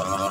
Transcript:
Uh...